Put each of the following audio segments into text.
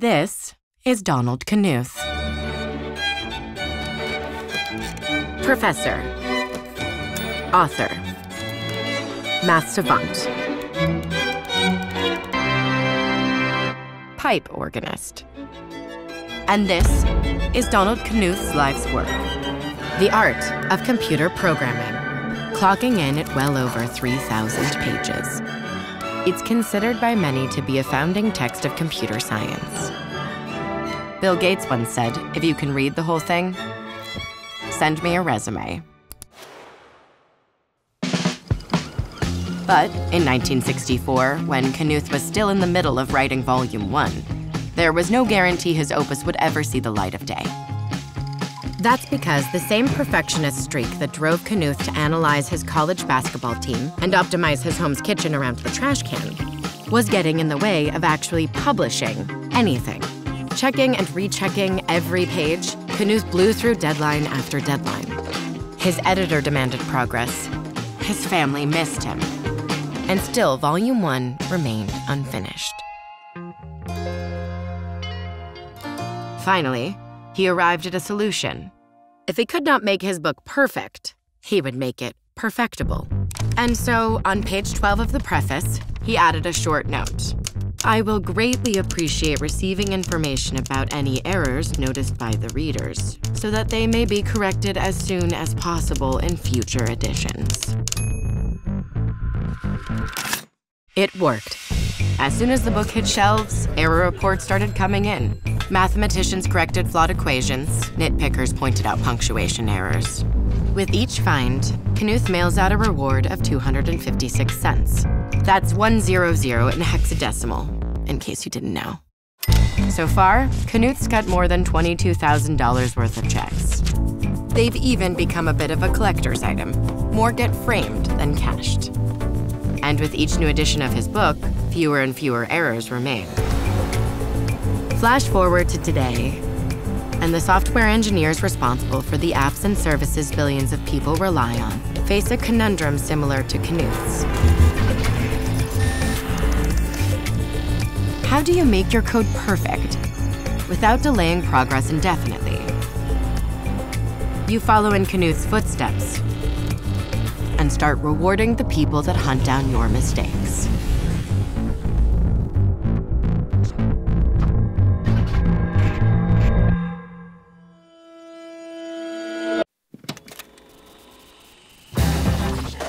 This is Donald Knuth. Professor, author, math savant, pipe organist. And this is Donald Knuth's life's work the art of computer programming, clocking in at well over 3,000 pages. It's considered by many to be a founding text of computer science. Bill Gates once said, if you can read the whole thing, send me a resume. But in 1964, when Knuth was still in the middle of writing Volume 1, there was no guarantee his opus would ever see the light of day. That's because the same perfectionist streak that drove Knuth to analyze his college basketball team and optimize his home's kitchen around the trash can was getting in the way of actually publishing anything. Checking and rechecking every page, Knuth blew through deadline after deadline. His editor demanded progress. His family missed him. And still, Volume 1 remained unfinished. Finally, he arrived at a solution. If he could not make his book perfect, he would make it perfectible. And so, on page 12 of the preface, he added a short note. I will greatly appreciate receiving information about any errors noticed by the readers, so that they may be corrected as soon as possible in future editions. It worked. As soon as the book hit shelves, error reports started coming in. Mathematicians corrected flawed equations, nitpickers pointed out punctuation errors. With each find, Knuth mails out a reward of 256 cents. That's 100 in hexadecimal, in case you didn't know. So far, Knuth's got more than $22,000 worth of checks. They've even become a bit of a collector's item. More get framed than cashed. And with each new edition of his book, fewer and fewer errors remain. Flash forward to today, and the software engineers responsible for the apps and services billions of people rely on face a conundrum similar to Knuth's. How do you make your code perfect without delaying progress indefinitely? You follow in Knuth's footsteps and start rewarding the people that hunt down your mistakes.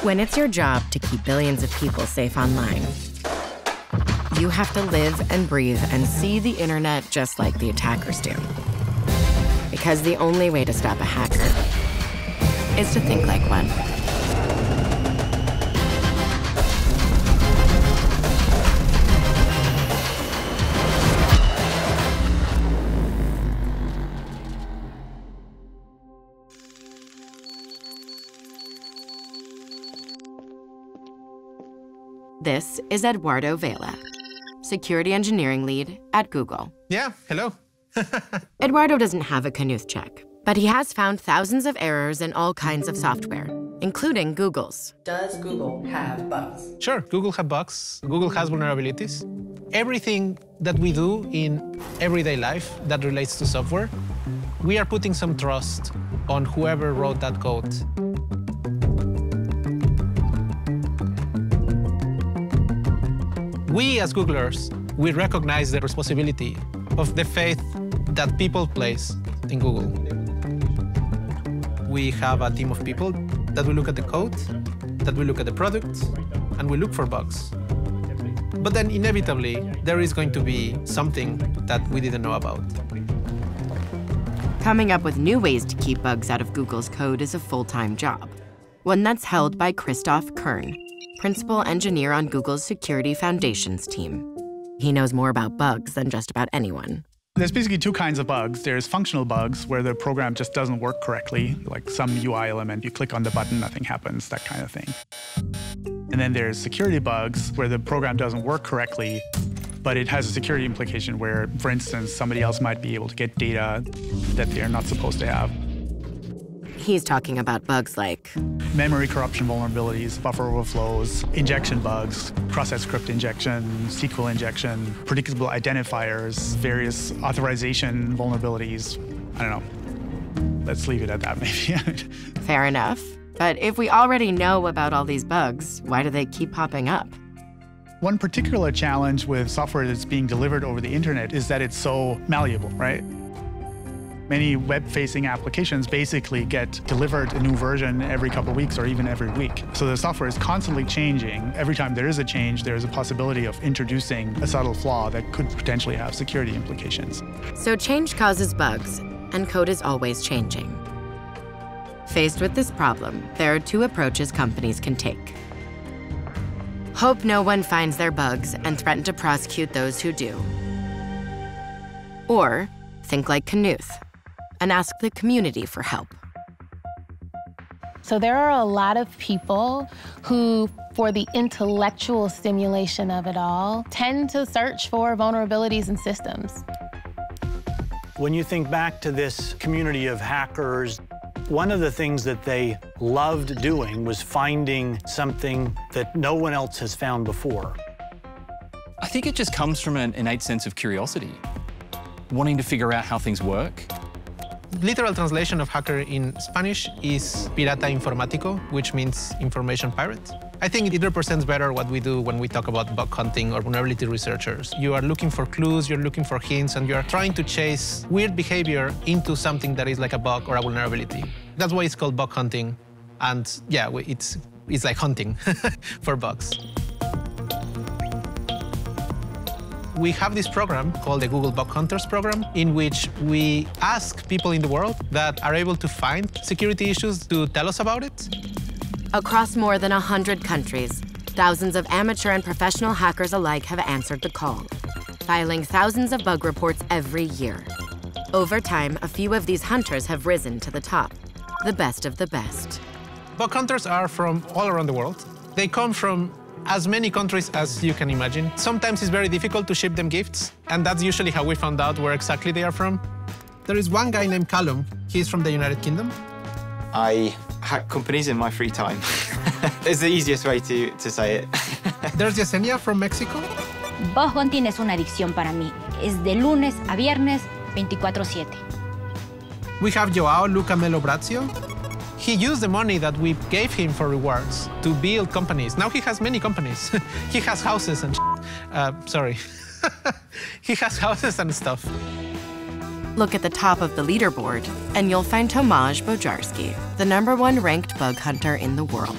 When it's your job to keep billions of people safe online, you have to live and breathe and see the internet just like the attackers do. Because the only way to stop a hacker is to think like one. This is Eduardo Vela, security engineering lead at Google. Yeah, hello. Eduardo doesn't have a Knuth check, but he has found thousands of errors in all kinds of software, including Google's. Does Google have bugs? Sure, Google has bugs. Google has vulnerabilities. Everything that we do in everyday life that relates to software, we are putting some trust on whoever wrote that code. We as Googlers, we recognize the responsibility of the faith that people place in Google. We have a team of people that will look at the code, that will look at the product, and we look for bugs. But then inevitably, there is going to be something that we didn't know about. Coming up with new ways to keep bugs out of Google's code is a full-time job, one that's held by Christoph Kern, principal engineer on Google's Security Foundations team. He knows more about bugs than just about anyone. There's basically two kinds of bugs. There's functional bugs where the program just doesn't work correctly, like some UI element, you click on the button, nothing happens, that kind of thing. And then there's security bugs where the program doesn't work correctly, but it has a security implication where, for instance, somebody else might be able to get data that they're not supposed to have. He's talking about bugs like memory corruption vulnerabilities, buffer overflows, injection bugs, cross-site script injection, SQL injection, predictable identifiers, various authorization vulnerabilities. I don't know. Let's leave it at that, maybe. Fair enough. But if we already know about all these bugs, why do they keep popping up? One particular challenge with software that's being delivered over the internet is that it's so malleable, right? Many web-facing applications basically get delivered a new version every couple weeks or even every week. So the software is constantly changing. Every time there is a change, there is a possibility of introducing a subtle flaw that could potentially have security implications. So change causes bugs, and code is always changing. Faced with this problem, there are two approaches companies can take. Hope no one finds their bugs and threaten to prosecute those who do. Or think like Knuth and ask the community for help. So there are a lot of people who, for the intellectual stimulation of it all, tend to search for vulnerabilities in systems. When you think back to this community of hackers, one of the things that they loved doing was finding something that no one else has found before. I think it just comes from an innate sense of curiosity, wanting to figure out how things work, literal translation of hacker in Spanish is pirata informático, which means information pirate. I think it represents better what we do when we talk about bug hunting or vulnerability researchers. You are looking for clues, you're looking for hints, and you're trying to chase weird behavior into something that is like a bug or a vulnerability. That's why it's called bug hunting. And yeah, it's, it's like hunting for bugs. We have this program called the Google Bug Hunters program, in which we ask people in the world that are able to find security issues to tell us about it. Across more than 100 countries, thousands of amateur and professional hackers alike have answered the call, filing thousands of bug reports every year. Over time, a few of these hunters have risen to the top, the best of the best. Bug hunters are from all around the world. They come from as many countries as you can imagine. Sometimes it's very difficult to ship them gifts, and that's usually how we found out where exactly they are from. There is one guy named Callum. He's from the United Kingdom. I hack companies in my free time. it's the easiest way to, to say it. There's Yesenia from Mexico. Bug hunting es una adicción para mí. Es de lunes a viernes, 24-7. We have Joao Luca Melo Brazio. He used the money that we gave him for rewards to build companies. Now he has many companies. he has houses and uh, sorry. he has houses and stuff. Look at the top of the leaderboard, and you'll find Tomasz Bojarski, the number one ranked bug hunter in the world.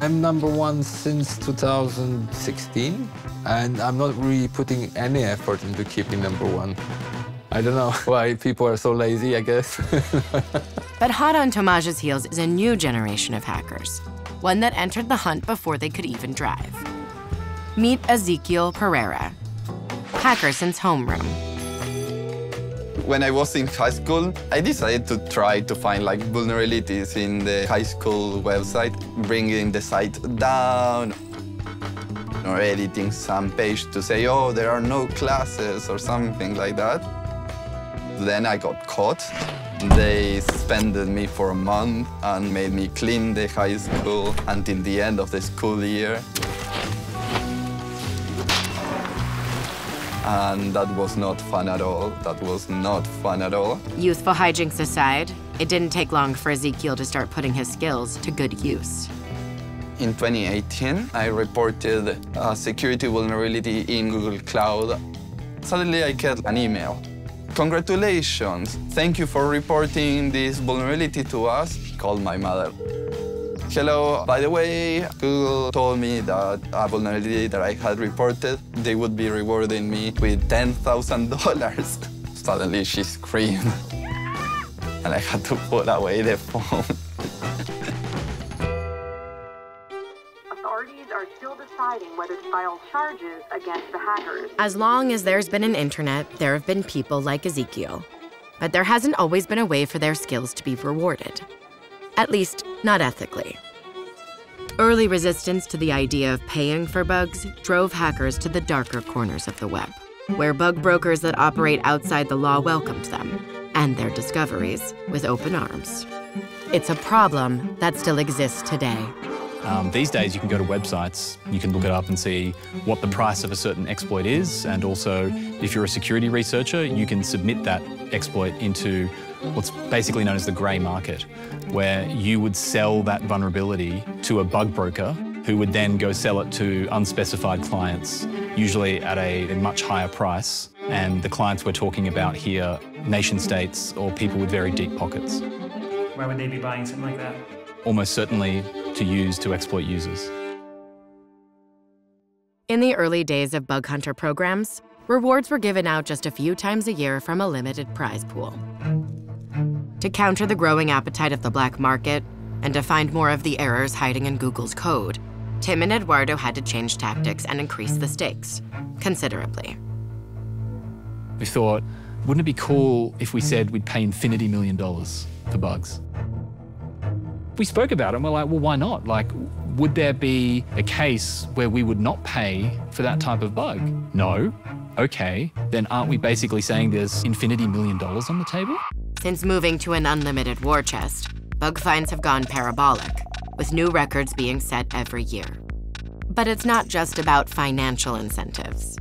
I'm number one since 2016, and I'm not really putting any effort into keeping number one. I don't know why people are so lazy, I guess. but hot on Tomasz's heels is a new generation of hackers, one that entered the hunt before they could even drive. Meet Ezequiel Pereira, hacker since homeroom. When I was in high school, I decided to try to find like vulnerabilities in the high school website, bringing the site down, or editing some page to say, oh, there are no classes or something like that. Then I got caught. They suspended me for a month and made me clean the high school until the end of the school year. And that was not fun at all. That was not fun at all. Youthful hijinks aside, it didn't take long for Ezequiel to start putting his skills to good use. In 2018, I reported a security vulnerability in Google Cloud. Suddenly, I get an email Congratulations. Thank you for reporting this vulnerability to us. Called my mother. Hello, by the way, Google told me that a vulnerability that I had reported, they would be rewarding me with $10,000. Suddenly she screamed, and I had to put away the phone. Deciding whether to file charges against the hackers. As long as there's been an internet, there have been people like Ezequiel. But there hasn't always been a way for their skills to be rewarded. At least, not ethically. Early resistance to the idea of paying for bugs drove hackers to the darker corners of the web, where bug brokers that operate outside the law welcomed them. and their discoveries with open arms. It's a problem that still exists today. Um, these days, you can go to websites, you can look it up and see what the price of a certain exploit is, and also, if you're a security researcher, you can submit that exploit into what's basically known as the grey market, where you would sell that vulnerability to a bug broker who would then go sell it to unspecified clients, usually at a, a much higher price. And the clients we're talking about here, nation states or people with very deep pockets. Why would they be buying something like that? Almost certainly to use to exploit users. In the early days of bug hunter programs, rewards were given out just a few times a year from a limited prize pool. To counter the growing appetite of the black market and to find more of the errors hiding in Google's code, Tim and Eduardo had to change tactics and increase the stakes considerably. We thought, wouldn't it be cool if we said we'd pay infinity million dollars for bugs? We spoke about it and we're like, well, why not? Like, would there be a case where we would not pay for that type of bug? No. Okay, then aren't we basically saying there's infinity million dollars on the table? Since moving to an unlimited war chest, bug finds have gone parabolic, with new records being set every year. But it's not just about financial incentives.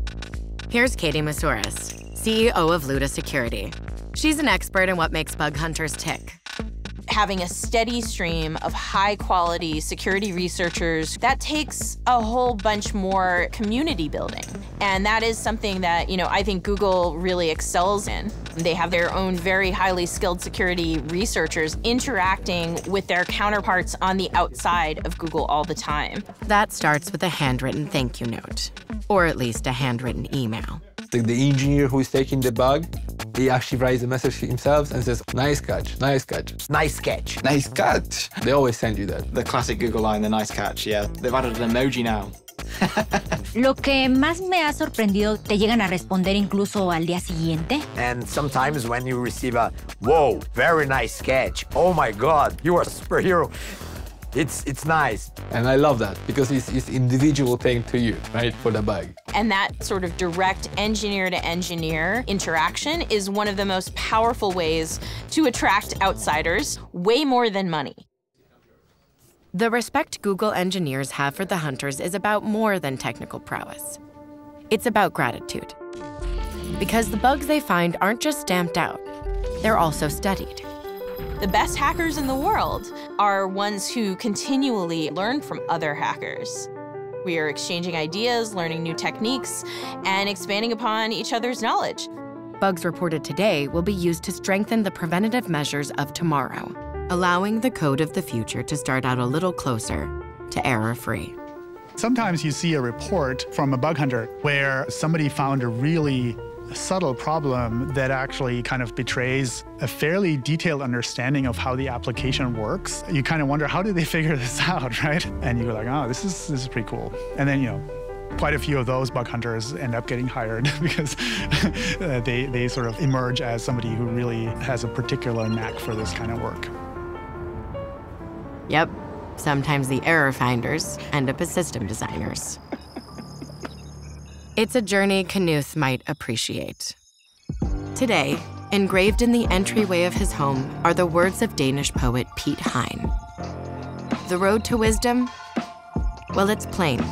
Here's Katie Moussouris, CEO of Luta Security. She's an expert in what makes bug hunters tick. Having a steady stream of high quality security researchers, that takes a whole bunch more community building. And that is something that, you know, I think Google really excels in. They have their own very highly skilled security researchers interacting with their counterparts on the outside of Google all the time. That starts with a handwritten thank you note, or at least a handwritten email. The, the engineer who is taking the bug, he actually writes a message to himself and says, nice catch, nice catch. Nice catch. Nice catch. They always send you that. The classic Google line, the nice catch, yeah. They've added an emoji now. Lo que más me ha sorprendido, te llegan a responder incluso al día siguiente. And sometimes when you receive a, whoa, very nice sketch. Oh my God, you are a superhero. It's, it's nice. And I love that because it's, it's individual thing to you, right, for the bug. And that sort of direct engineer to engineer interaction is one of the most powerful ways to attract outsiders, way more than money. The respect Google engineers have for the hunters is about more than technical prowess. It's about gratitude. Because the bugs they find aren't just stamped out, they're also studied. The best hackers in the world are ones who continually learn from other hackers. We are exchanging ideas, learning new techniques, and expanding upon each other's knowledge. Bugs reported today will be used to strengthen the preventative measures of tomorrow, allowing the code of the future to start out a little closer to error free. Sometimes you see a report from a bug hunter where somebody found a really subtle problem that actually kind of betrays a fairly detailed understanding of how the application works. You kind of wonder, how did they figure this out, right? And you go like, oh, this is, this is pretty cool. And then, you know, quite a few of those bug hunters end up getting hired because uh, they, they sort of emerge as somebody who really has a particular knack for this kind of work. Yep, sometimes the error finders end up as system designers. It's a journey Knuth might appreciate. Today, engraved in the entryway of his home are the words of Danish poet Piet Hein. The road to wisdom? Well, it's plain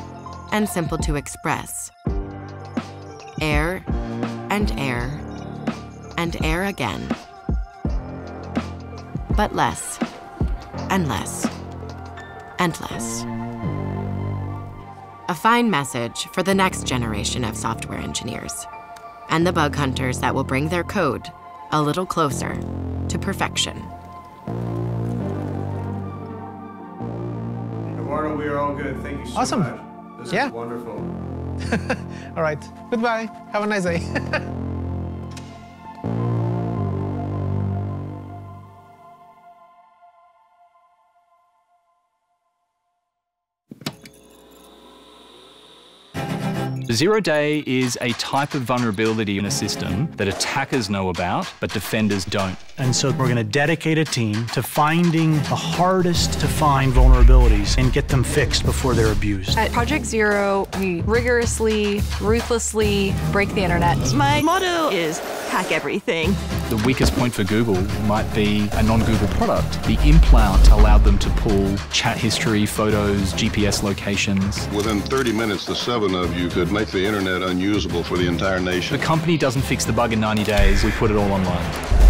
and simple to express. Err and err and err again. But less and less and less. A fine message for the next generation of software engineers and the bug hunters that will bring their code a little closer to perfection. Eduardo, we are all good. Thank you so Awesome. much. This Yeah. is wonderful. All right. Goodbye. Have a nice day. Zero day is a type of vulnerability in a system that attackers know about, but defenders don't. And so we're going to dedicate a team to finding the hardest to find vulnerabilities and get them fixed before they're abused. At Project Zero, we rigorously, ruthlessly break the internet. My motto is hack everything. The weakest point for Google might be a non-Google product. The implant allowed them to pull chat history, photos, GPS locations. Within 30 minutes, the seven of you could make the internet unusable for the entire nation. The company doesn't fix the bug in 90 days. We put it all online.